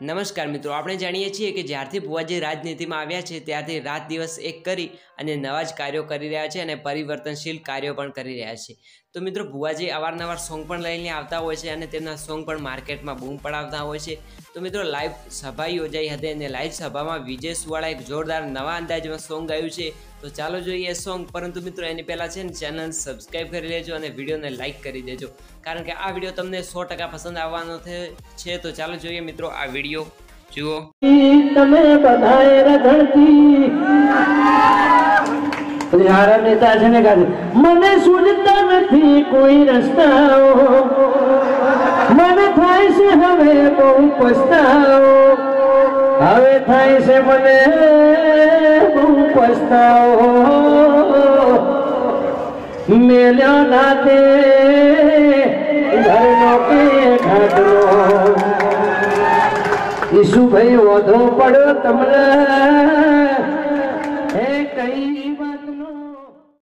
નમસ્કાર મિત્રો, આપણે જાણીએ છીએ કે જ્યારથી ભુવાજી રાજનીતિમાં આવ્યા છે, ત્યારથી રાત દિવસ એક કરી અને નવા જ કાર્યો કરી રહ્યા છે અને પરિવર્તનશીલ કાર્યો પણ કરી રહ્યા છે. તો મિત્રો ભુવાજી અવારનવાર સોંગ પણ લઈને આવતા હોય છે અને તેમના સોંગ પણ માર્કેટમાં બૂમ પડાવતા હોય છે. તો મિત્રો લાઈવ સભા યોજાઈ હતી અને લાઈવ સભામાં વિજય સુવાળા એક જોરદાર નવા અંદાજમાં સોંગ ગાયું છે. તો ચાલો જોઈએ સોંગ પરંતુ મિત્રો એની પહેલાં છે ને ચેનલ સબસ્ક્રાઈબ કરી લેજો અને વિડીયોને લાઇક કરી દેજો. કારણ કે આ વીડિયો તમને સો ટકા પસંદ આવવાનો છે. તો ચાલો જોઈએ મિત્રો આ વીડિયો. જુઓ. તમે બધાએ રખડતી હારા નેતા છે ને કાઢી મને સુજતા નથી કોઈ રસ્તાઓ. મને થાય છે હવે બહુ પસ્તાવો હવે થાય છે મને બહુ પસ્તાવો મેલ્યો નાતે ઘરનો કે ઘાટલો. ઈશુભાઈ વધો પડ્યો તમને કઈ વાતનો